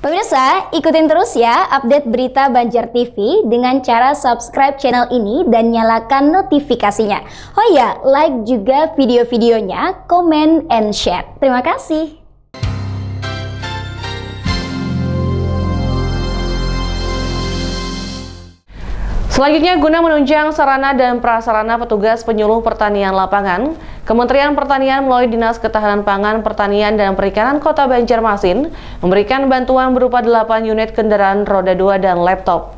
Pemirsa, ikutin terus ya update berita Banjar TV dengan cara subscribe channel ini dan nyalakan notifikasinya. Oh ya, like juga video-videonya, komen, and share. Terima kasih. Selanjutnya, guna menunjang sarana dan prasarana petugas penyuluh pertanian lapangan, Kementerian Pertanian melalui Dinas Ketahanan Pangan, Pertanian, dan Perikanan Kota Banjarmasin memberikan bantuan berupa 8 unit kendaraan roda 2 dan laptop.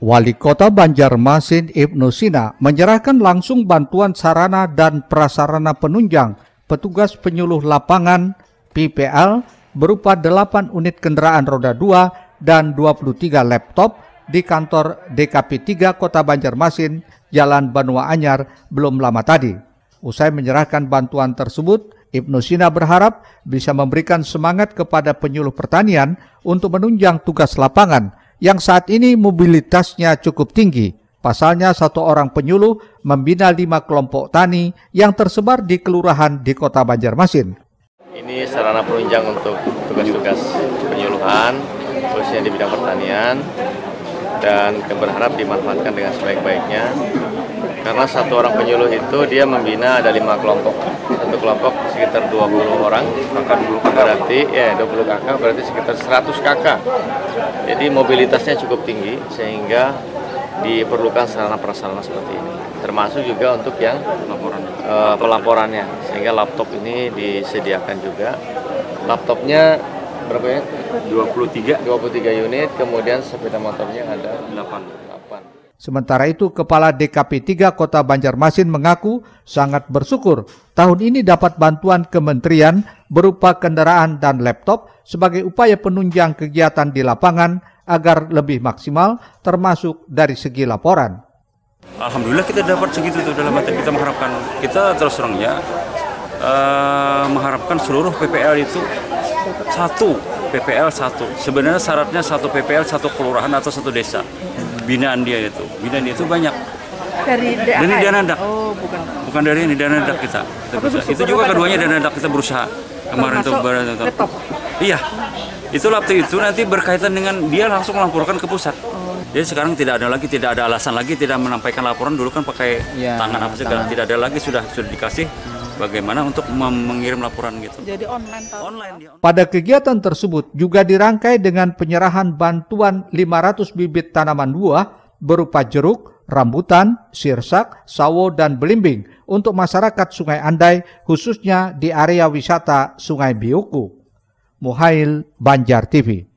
Wali Kota Banjarmasin Ibnu Sina menyerahkan langsung bantuan sarana dan prasarana penunjang petugas penyuluh lapangan PPL berupa 8 unit kendaraan roda 2 dan 23 laptop di kantor DKP 3 Kota Banjarmasin, Jalan Banua Anyar, belum lama tadi. Usai menyerahkan bantuan tersebut, Ibnu Sina berharap bisa memberikan semangat kepada penyuluh pertanian untuk menunjang tugas lapangan yang saat ini mobilitasnya cukup tinggi. Pasalnya satu orang penyuluh membina lima kelompok tani yang tersebar di kelurahan di kota Banjarmasin. Ini sarana penunjang untuk tugas-tugas penyuluhan, khususnya di bidang pertanian, dan berharap dimanfaatkan dengan sebaik-baiknya. Karena satu orang penyuluh itu dia membina ada lima kelompok. Satu kelompok sekitar 20 orang maka berarti ya 20 kakak berarti sekitar 100 kakak. Jadi mobilitasnya cukup tinggi sehingga diperlukan sarana prasarana seperti ini. Termasuk juga untuk yang uh, pelaporannya. Sehingga laptop ini disediakan juga. Laptopnya berapa ya? 23 23 unit kemudian sepeda motornya ada 8 8 Sementara itu, Kepala DKP 3 Kota Banjarmasin mengaku sangat bersyukur tahun ini dapat bantuan kementerian berupa kendaraan dan laptop sebagai upaya penunjang kegiatan di lapangan agar lebih maksimal termasuk dari segi laporan. Alhamdulillah kita dapat segitu tuh dalam arti kita mengharapkan kita terus terang ya uh, mengharapkan seluruh PPL itu satu PPL satu. Sebenarnya syaratnya satu PPL satu kelurahan atau satu desa. Binaan dia itu, binaan dia itu banyak. Dari dari Danadak. Oh, bukan. Bukan dari ini Danadak kita. kita berusaha. Itu juga keduanya Danadak kita berusaha kemarin untuk laptop. Iya. Itu laptop itu nanti berkaitan dengan dia langsung melaporkan ke pusat. Oh. Jadi sekarang tidak ada lagi, tidak ada alasan lagi tidak menyampaikan laporan dulu kan pakai ya, tangan apa segala. Tidak ada lagi sudah sudah dikasih bagaimana untuk mengirim laporan gitu. Jadi online. Online. Pada kegiatan tersebut juga dirangkai dengan penyerahan bantuan 500 bibit tanaman buah berupa jeruk, rambutan, sirsak, sawo, dan belimbing untuk masyarakat Sungai Andai khususnya di area wisata Sungai Biuku. Muhail Banjar TV